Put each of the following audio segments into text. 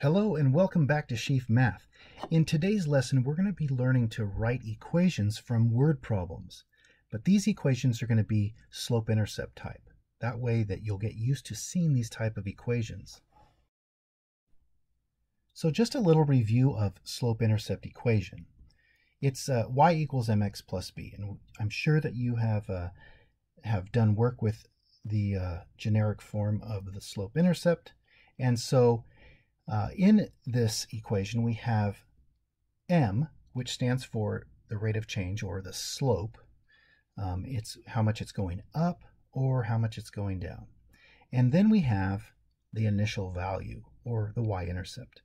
Hello and welcome back to Sheaff Math. In today's lesson, we're going to be learning to write equations from word problems. But these equations are going to be slope-intercept type. That way that you'll get used to seeing these type of equations. So just a little review of slope-intercept equation. It's uh, y equals mx plus b, and I'm sure that you have uh, have done work with the uh, generic form of the slope-intercept, and so uh, in this equation, we have m, which stands for the rate of change or the slope. Um, it's how much it's going up or how much it's going down. And then we have the initial value or the y-intercept.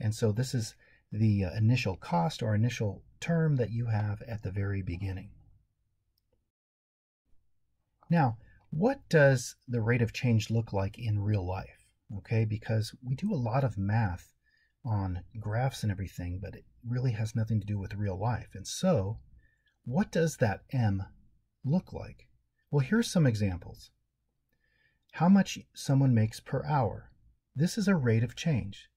And so this is the uh, initial cost or initial term that you have at the very beginning. Now, what does the rate of change look like in real life? Okay? Because we do a lot of math on graphs and everything, but it really has nothing to do with real life. And so, what does that M look like? Well, here's some examples. How much someone makes per hour. This is a rate of change.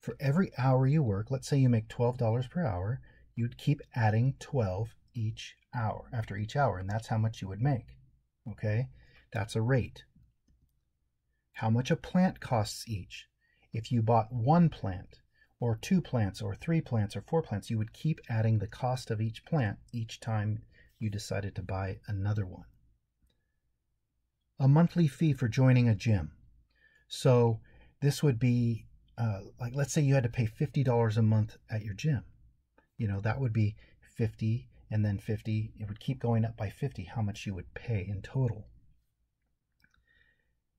For every hour you work, let's say you make $12 per hour, you'd keep adding 12 each hour, after each hour, and that's how much you would make. Okay? That's a rate how much a plant costs each. If you bought one plant, or two plants, or three plants, or four plants, you would keep adding the cost of each plant each time you decided to buy another one. A monthly fee for joining a gym. So this would be uh, like, let's say you had to pay $50 a month at your gym. You know, that would be 50 and then 50. It would keep going up by 50, how much you would pay in total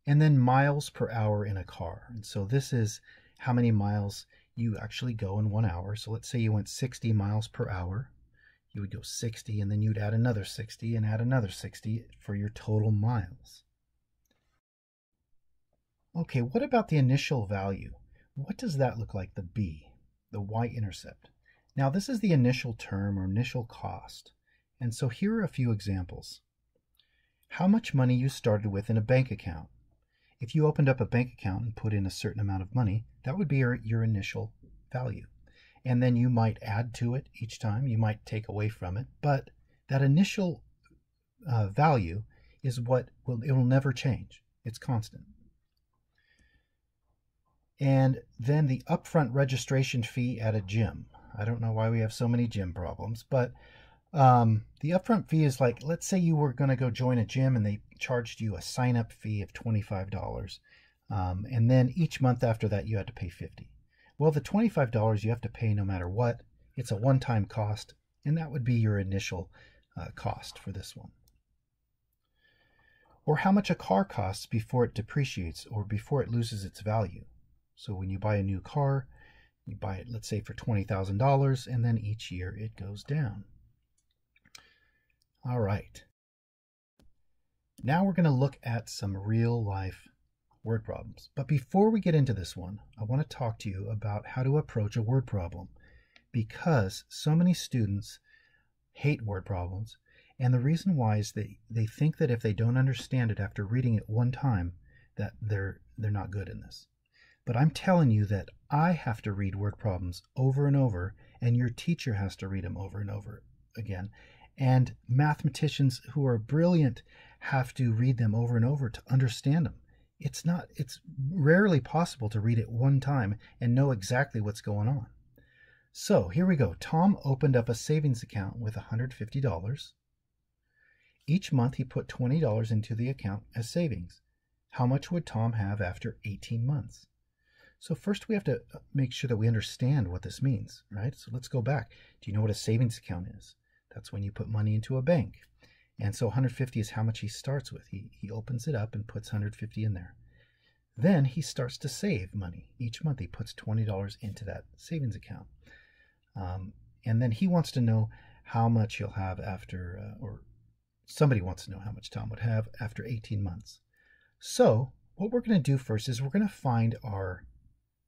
and then miles per hour in a car. And so this is how many miles you actually go in one hour. So let's say you went 60 miles per hour. You would go 60 and then you'd add another 60 and add another 60 for your total miles. Okay, what about the initial value? What does that look like, the B, the y-intercept? Now this is the initial term or initial cost. And so here are a few examples. How much money you started with in a bank account. If you opened up a bank account and put in a certain amount of money, that would be your, your initial value. And then you might add to it each time, you might take away from it, but that initial uh, value is what will it will never change. It's constant. And then the upfront registration fee at a gym. I don't know why we have so many gym problems, but um, the upfront fee is like, let's say you were going to go join a gym and they charged you a sign up fee of $25. Um, and then each month after that, you had to pay 50 Well, the $25 you have to pay no matter what. It's a one time cost, and that would be your initial uh, cost for this one. Or how much a car costs before it depreciates or before it loses its value. So when you buy a new car, you buy it, let's say, for $20,000, and then each year it goes down. All right. Now we're going to look at some real life word problems. But before we get into this one, I want to talk to you about how to approach a word problem because so many students hate word problems. And the reason why is they, they think that if they don't understand it after reading it one time, that they're they're not good in this. But I'm telling you that I have to read word problems over and over, and your teacher has to read them over and over again. And mathematicians who are brilliant have to read them over and over to understand them. It's not, it's rarely possible to read it one time and know exactly what's going on. So here we go. Tom opened up a savings account with $150. Each month he put $20 into the account as savings. How much would Tom have after 18 months? So first we have to uh, make sure that we understand what this means, right? So let's go back. Do you know what a savings account is? That's when you put money into a bank. And so 150 is how much he starts with. He, he opens it up and puts 150 in there. Then he starts to save money. Each month he puts $20 into that savings account. Um, and then he wants to know how much he'll have after, uh, or somebody wants to know how much Tom would have after 18 months. So what we're going to do first is we're going to find our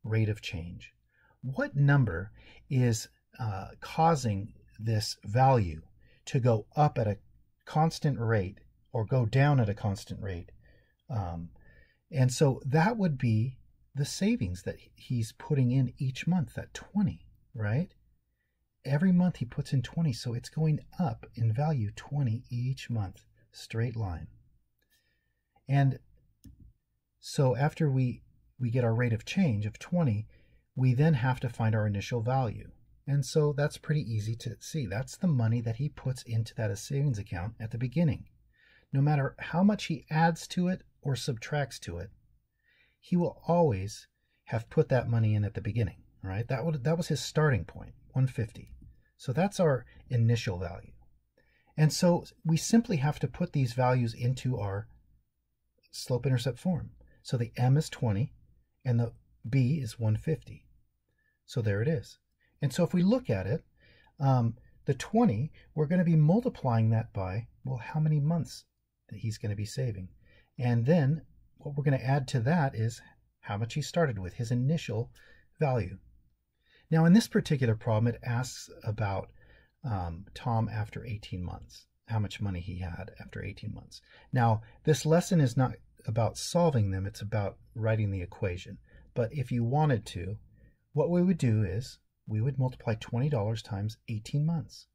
rate of change. What number is uh, causing this value to go up at a constant rate or go down at a constant rate. Um, and so that would be the savings that he's putting in each month, that 20, right? Every month he puts in 20, so it's going up in value 20 each month, straight line. And so after we, we get our rate of change of 20, we then have to find our initial value. And so that's pretty easy to see. That's the money that he puts into that savings account at the beginning. No matter how much he adds to it or subtracts to it, he will always have put that money in at the beginning, right? That would that was his starting point, 150. So that's our initial value. And so we simply have to put these values into our slope intercept form. So the m is 20 and the b is 150. So there it is. And so if we look at it, um, the 20, we're going to be multiplying that by, well, how many months that he's going to be saving. And then what we're going to add to that is how much he started with, his initial value. Now, in this particular problem, it asks about um, Tom after 18 months, how much money he had after 18 months. Now, this lesson is not about solving them, it's about writing the equation. But if you wanted to, what we would do is we would multiply $20 times 18 months.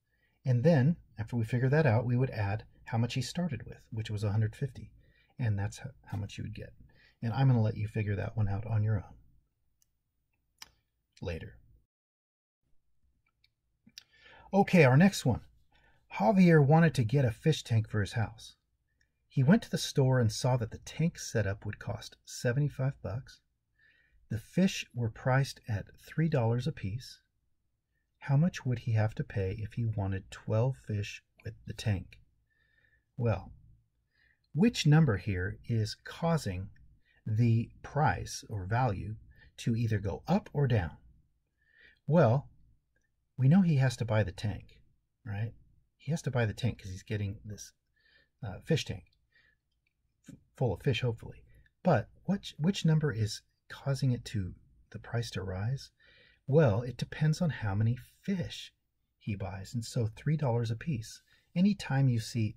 And then, after we figure that out, we would add how much he started with, which was 150. And that's how much you would get. And I'm going to let you figure that one out on your own later. Okay, our next one. Javier wanted to get a fish tank for his house. He went to the store and saw that the tank setup would cost 75 bucks. The fish were priced at $3 a piece. How much would he have to pay if he wanted 12 fish with the tank? Well, which number here is causing the price or value to either go up or down? Well, we know he has to buy the tank, right? He has to buy the tank because he's getting this uh, fish tank full of fish, hopefully. But which which number is causing it to the price to rise? Well, it depends on how many fish he buys, and so three dollars a piece. Anytime you see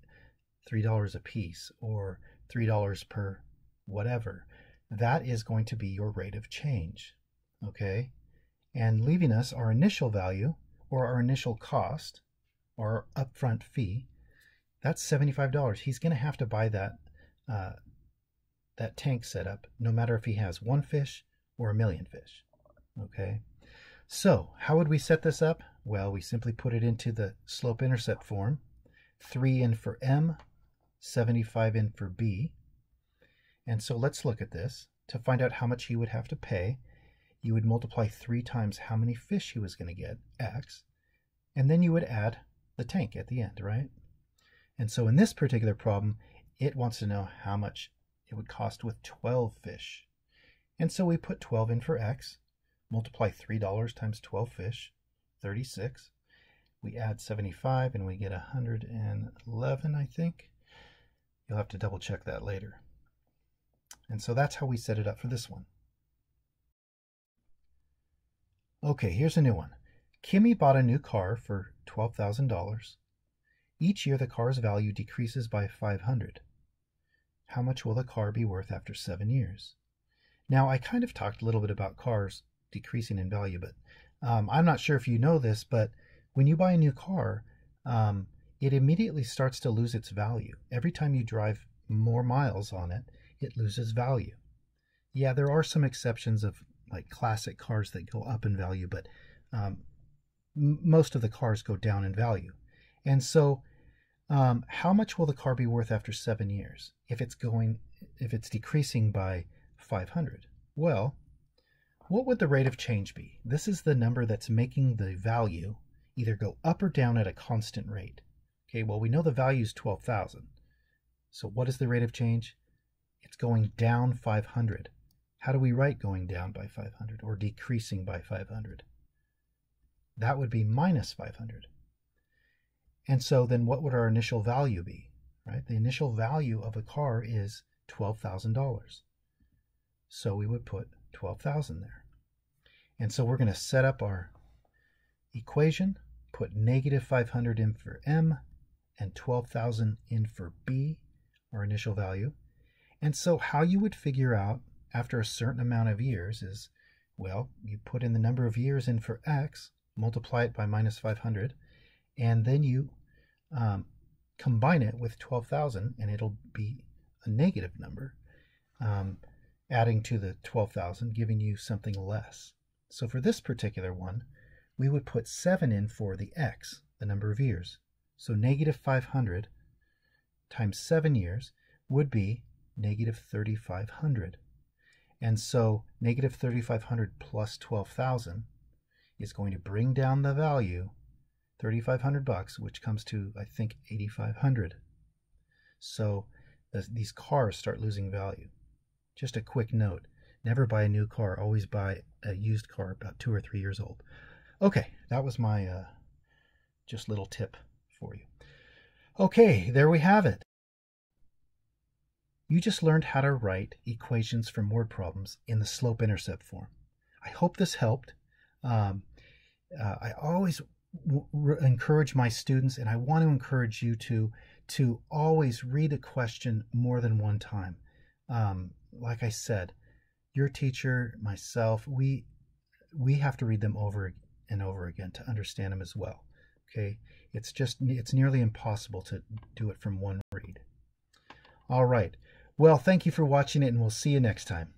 three dollars a piece or three dollars per whatever, that is going to be your rate of change. Okay, and leaving us our initial value or our initial cost or upfront fee, that's $75. He's going to have to buy that uh, that tank setup no matter if he has one fish or a million fish. Okay, so how would we set this up? Well, we simply put it into the slope intercept form. 3 in for M, 75 in for B. And so let's look at this. To find out how much he would have to pay, you would multiply 3 times how many fish he was going to get, X, and then you would add the tank at the end, right? And so in this particular problem, it wants to know how much it would cost with 12 fish. And so we put 12 in for X, multiply $3 times 12 fish, 36. We add 75 and we get 111, I think. You'll have to double check that later. And so that's how we set it up for this one. Okay, here's a new one. Kimmy bought a new car for $12,000. Each year the car's value decreases by 500. How much will the car be worth after 7 years? Now, I kind of talked a little bit about cars decreasing in value, but um, I'm not sure if you know this, but when you buy a new car, um, it immediately starts to lose its value. Every time you drive more miles on it, it loses value. Yeah, there are some exceptions of like classic cars that go up in value, but um, most of the cars go down in value. And so, um, how much will the car be worth after seven years if it's going, if it's decreasing by 500? Well, what would the rate of change be? This is the number that's making the value either go up or down at a constant rate. Okay, well, we know the value is 12,000. So what is the rate of change? It's going down 500. How do we write going down by 500 or decreasing by 500? that would be minus 500. And so then what would our initial value be, right? The initial value of a car is $12,000. So we would put 12,000 there. And so we're going to set up our equation, put negative 500 in for M and 12,000 in for B, our initial value. And so how you would figure out after a certain amount of years is, well, you put in the number of years in for x, multiply it by minus 500, and then you um, combine it with 12,000 and it'll be a negative number, um, adding to the 12,000, giving you something less. So for this particular one, we would put 7 in for the x, the number of years. So negative 500 times 7 years would be negative 3,500. And so negative 3,500 plus 12,000 is going to bring down the value 3,500 bucks, which comes to, I think, 8,500. So these cars start losing value. Just a quick note never buy a new car, always buy a used car about two or three years old. Okay, that was my uh, just little tip for you. Okay, there we have it. You just learned how to write equations from word problems in the slope-intercept form. I hope this helped. Um, uh, I always encourage my students, and I want to encourage you to, to always read a question more than one time. Um, like I said, your teacher, myself, we we have to read them over and over again to understand them as well. Okay, it's just it's nearly impossible to do it from one read. All right. Well, thank you for watching it, and we'll see you next time.